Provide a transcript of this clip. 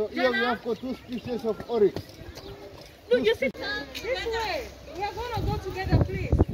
So here we have got two species of oryx. Look, you see. This way. We are gonna go together, please.